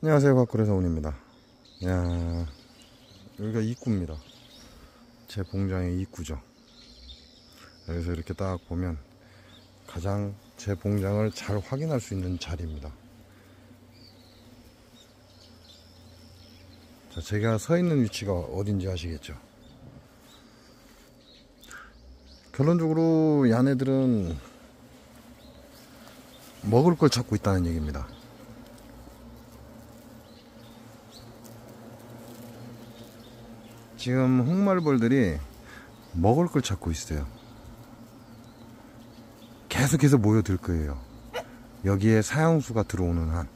안녕하세요. 박구레서운입니다. 야 여기가 입구입니다. 제 봉장의 입구죠. 여기서 이렇게 딱 보면 가장 제 봉장을 잘 확인할 수 있는 자리입니다. 자 제가 서 있는 위치가 어딘지 아시겠죠? 결론적으로 야네들은 먹을 걸 찾고 있다는 얘기입니다 지금 흑말벌들이 먹을 걸 찾고 있어요. 계속해서 모여들 거예요. 여기에 사형수가 들어오는 한.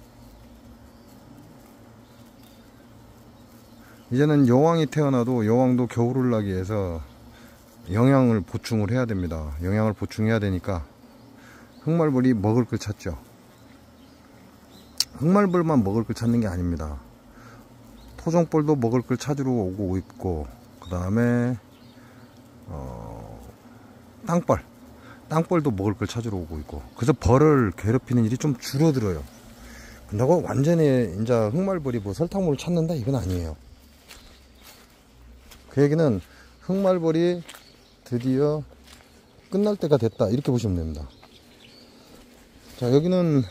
이제는 여왕이 태어나도 여왕도 겨울을 나기 위해서 영양을 보충을 해야 됩니다. 영양을 보충해야 되니까 흑말벌이 먹을 걸 찾죠. 흑말벌만 먹을 걸 찾는 게 아닙니다. 토종벌도 먹을 걸 찾으러 오고 있고 그 다음에 어, 땅벌. 땅벌도 먹을 걸 찾으러 오고 있고. 그래서 벌을 괴롭히는 일이 좀 줄어들어요. 근다고 완전히 이제 흑말벌이 뭐 설탕물을 찾는다? 이건 아니에요. 그 얘기는 흑말벌이 드디어 끝날 때가 됐다. 이렇게 보시면 됩니다. 자 여기는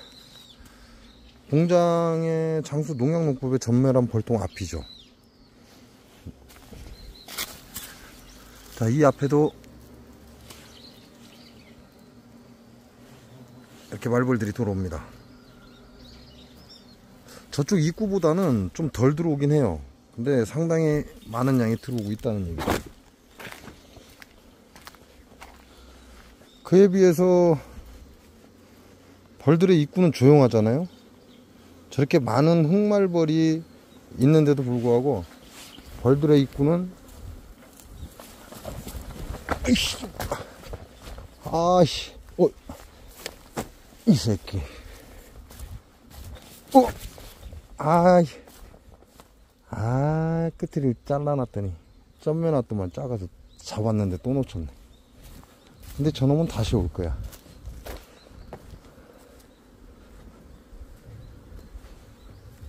공장의 장수 농약농법의 전멸한 벌통 앞이죠. 자, 이 앞에도 이렇게 말벌들이 들어옵니다. 저쪽 입구보다는 좀 덜 들어오긴 해요. 근데 상당히 많은 양이 들어오고 있다는 얘기죠. 그에 비해서 벌들의 입구는 조용하잖아요. 저렇게 많은 흑말벌이 있는데도 불구하고 벌들의 입구는 아이씨. 아이씨. 어, 이 새끼. 어. 아이. 아 끝을 잘라놨더니 점면놨더만 작아서 잡았는데 또 놓쳤네. 근데 저놈은 다시 올 거야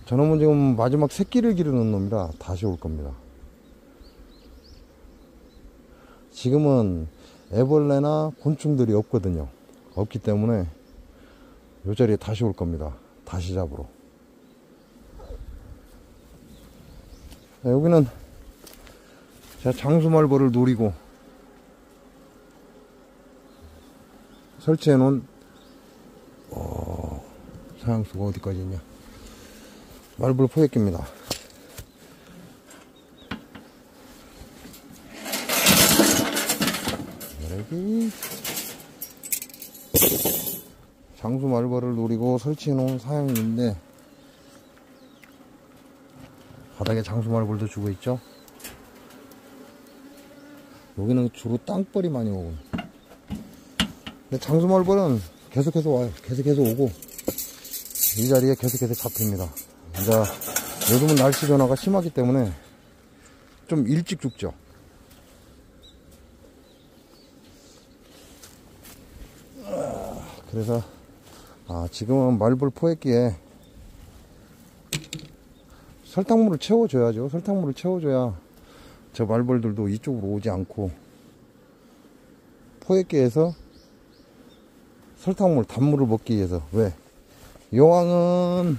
저놈은 지금 마지막 새끼를 기르는 놈이라 다시 올 겁니다. 지금은 애벌레나 곤충들이 없거든요. 없기 때문에 이 자리에 다시 올 겁니다. 다시 잡으러. 자, 여기는 제가 장수말벌을 노리고 설치해 놓은 어, 사양수가 어디까지 있냐 말벌 포획기입니다. 여기 장수 말벌을 노리고 설치해 놓은 사양인데 바닥에 장수 말벌도 주고 있죠. 여기는 주로 땅벌이 많이 오고 근데 장수 말벌은 계속해서 와요. 계속해서 오고 이 자리에 계속해서 잡힙니다. 이제 요즘은 날씨 변화가 심하기 때문에 좀 일찍 죽죠. 그래서 아 지금은 말벌 포획기에 설탕물을 채워줘야죠. 설탕물을 채워줘야 저 말벌들도 이쪽으로 오지 않고 포획기에서 설탕물, 단물을 먹기 위해서 왜? 여왕은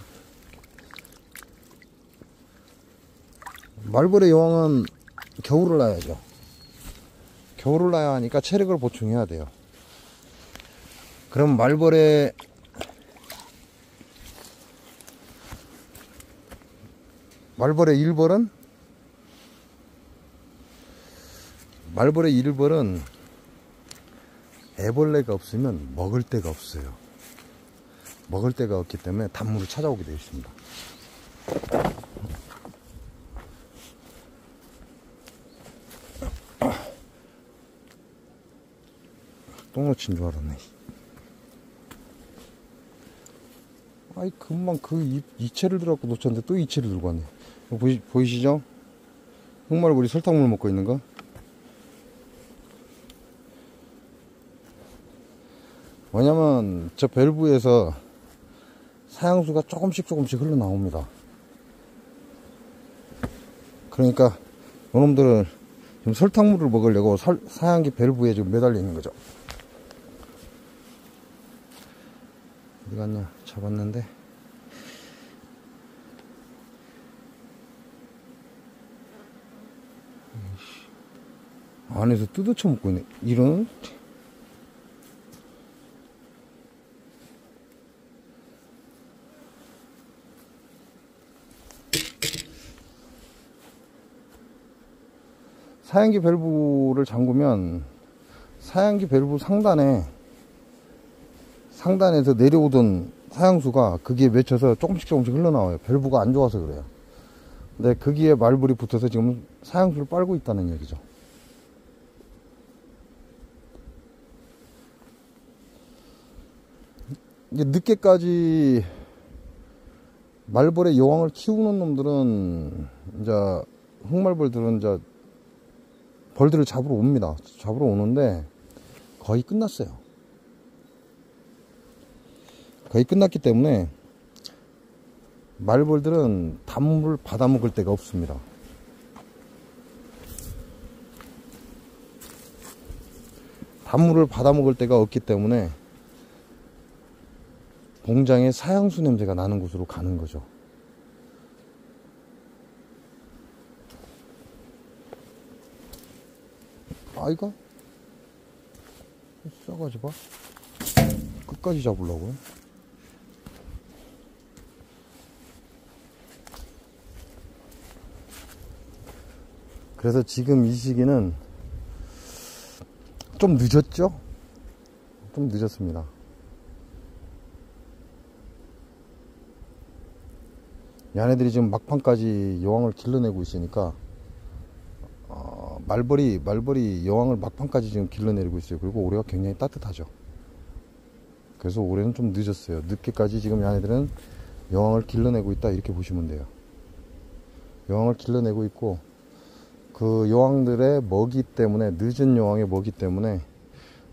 말벌의 여왕은 겨울을 나야죠. 겨울을 나야 하니까 체력을 보충해야 돼요. 그럼 말벌의 말벌의 일벌은 말벌의 일벌은 애벌레가 없으면 먹을 데가 없어요. 먹을 데가 없기 때문에 단물을 찾아오게 되어 있습니다. 똥 놓친 줄 알았네. 아이, 금방 그 이, 이채를 들어갖고 놓쳤는데 또 이채를 들고 왔네. 보이, 보이시죠? 흑말벌이 설탕물 먹고 있는 거? 왜냐면 저 밸브에서 사양수가 조금씩 조금씩 흘러나옵니다. 그러니까 요놈들은 지금 설탕물을 먹으려고 설, 사양기 밸브에 지금 매달려 있는 거죠. 어디 갔냐? 잡았는데. 안에서 뜯어쳐 먹고 있네. 이런. 사양기 밸브를 잠그면 사양기 밸브 상단에 상단에서 내려오던 사양수가 거기에 맺혀서 조금씩 조금씩 흘러나와요. 밸브가 안 좋아서 그래요. 근데 거기에 말불이 붙어서 지금 사양수를 빨고 있다는 얘기죠. 이제 늦게까지 말벌의 여왕을 키우는 놈들은 이제 흑말벌들은 이제 벌들을 잡으러 옵니다. 잡으러 오는데 거의 끝났어요. 거의 끝났기 때문에 말벌들은 단물 받아먹을 데가 없습니다. 단물을 받아먹을 데가 없기 때문에 봉장에 사양수 냄새가 나는 곳으로 가는 거죠. 아이가? 싸가지 봐. 끝까지 잡으려고 그래서 지금 이 시기는 좀 늦었죠? 좀 늦었습니다. 얘네들이 지금 막판까지 여왕을 길러내고 있으니까 말벌이 말벌이 여왕을 막판까지 지금 길러내리고 있어요. 그리고 올해가 굉장히 따뜻하죠. 그래서 올해는 좀 늦었어요. 늦게까지 지금 얘네들은 여왕을 길러내고 있다 이렇게 보시면 돼요. 여왕을 길러내고 있고 그 여왕들의 먹이 때문에 늦은 여왕의 먹이 때문에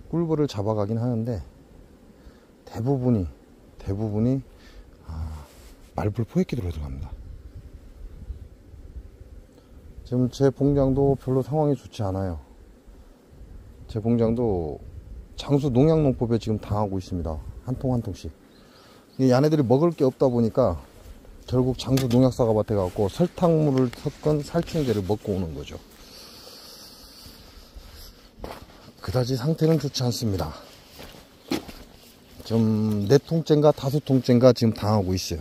꿀벌을 잡아가긴 하는데 대부분이 대부분이 아, 말벌 포획기 들어 들어갑니다. 지금 제 봉장도 별로 상황이 좋지 않아요. 제 봉장도 장수 농약농법에 지금 당하고 있습니다. 한 통 한 통씩. 이 야네들이 먹을 게 없다 보니까 결국 장수 농약사가 밭에갖고 설탕물을 섞은 살충제를 먹고 오는 거죠. 그다지 상태는 좋지 않습니다. 좀 네 통째인가 다섯 통째인가 지금 당하고 있어요.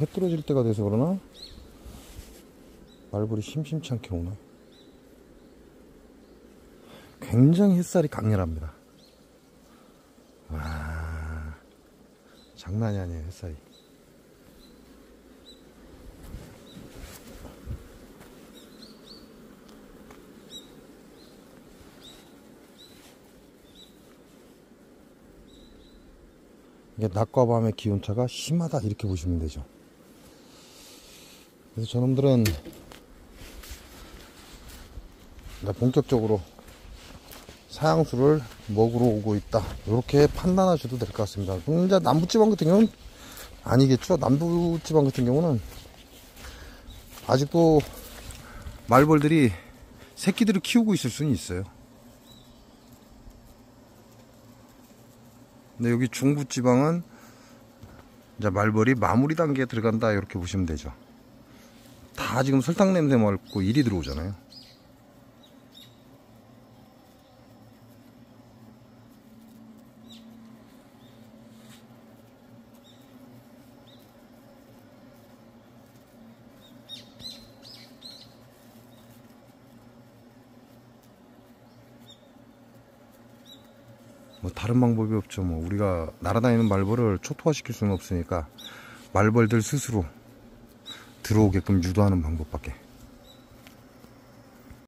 해 떨어질 때가 돼서 그러나? 말벌이 심심치 않게 오네 굉장히 햇살이 강렬합니다. 와 장난이 아니에요 햇살이 이게 낮과 밤의 기온차가 심하다 이렇게 보시면 되죠. 그래서 저놈들은 본격적으로 사양수를 먹으러 오고 있다. 이렇게 판단하셔도 될 것 같습니다. 이제 남부지방 같은 경우는 아니겠죠? 남부지방 같은 경우는 아직도 말벌들이 새끼들을 키우고 있을 수는 있어요 근데 여기 중부지방은 이제 말벌이 마무리 단계에 들어간다 이렇게 보시면 되죠. 다 지금 설탕 냄새 맡고 일이 들어오잖아요 뭐 다른 방법이 없죠. 뭐 우리가 날아다니는 말벌을 초토화시킬 수는 없으니까 말벌들 스스로 들어오게끔 유도하는 방법밖에